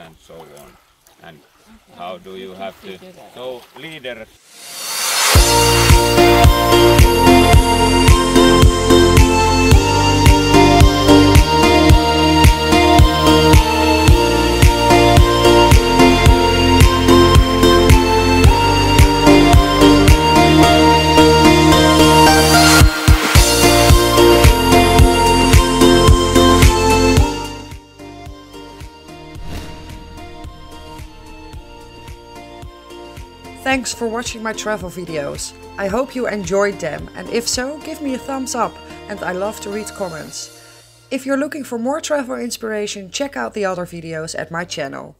and so on. And how do you have to so leaders. Thanks for watching my travel videos. I hope you enjoyed them and if so, give me a thumbs up and I love to read comments. If you're looking for more travel inspiration, check out the other videos at my channel.